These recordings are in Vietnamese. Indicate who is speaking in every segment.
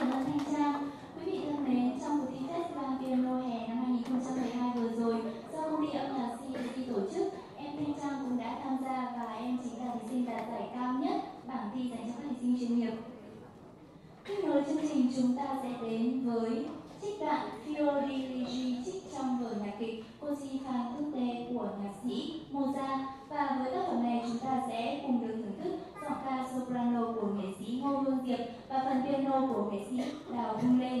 Speaker 1: cảm ơn Thanh Trang. Quý vị thân mến, trong cuộc thi Festival Piano hè năm 2012 vừa rồi do công ty âm nhạc CDC tổ chức, em Thanh Trang cũng đã tham gia và em chính là thí sinh đạt giải cao nhất bảng thi dành cho các thí sinh chuyên nghiệp. Tiếp nối chương trình chúng ta sẽ đến với trích đoạn Fiori Ligi trích trong vở nhạc kịch Così fan tutte của nhạc sĩ Mozart và phần piano của nghệ sĩ Đào Hưng Lê.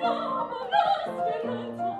Speaker 2: vorrà vorrà sperare